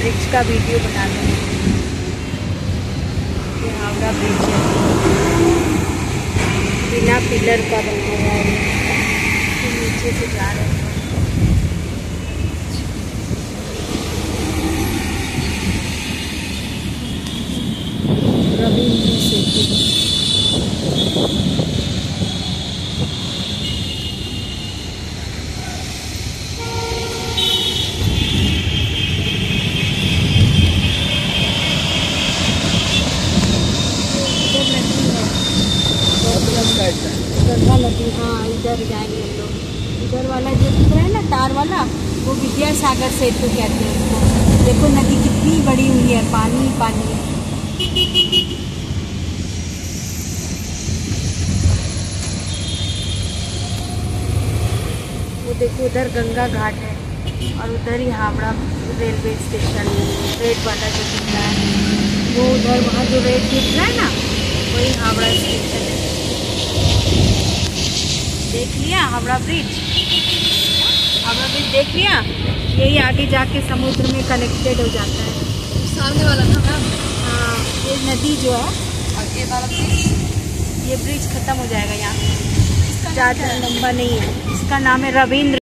Bridge का video बना ये हावड़ा ब्रिज है। बिना पिलर का बना हुआ है। नीचे से जा रहे हैं। रविंद्र सेतु इधर नदी गंगा नदी हाँ इधर जाएँगे हम लोग इधर वाला जो दिख रहा है ना तार वाला वो विद्यासागर सेतु कहते हैं उसको देखो नदी कितनी बड़ी हुई है पानी पानी वो देखो उधर गंगा घाट है और उधर ही हावड़ा रेलवे स्टेशन रेड वाला जो दिख रहा है। वो उधर वहाँ जो रेड दिख रहा है ना, वही हावड़ा स्टेशन है। देख लिया हावड़ा ब्रिज हावड़ा ब्रिज देख लिया? यही आगे जाके समुद्र में कनेक्टेड हो जाता है। सामने वाला था ना? हाँ ये नदी जो है और ये वाला ब्रिज ये ब्रिज खत्म हो जाएगा यहाँ। ज़्यादा लंबा नहीं है। इसका नाम है रविंद्र।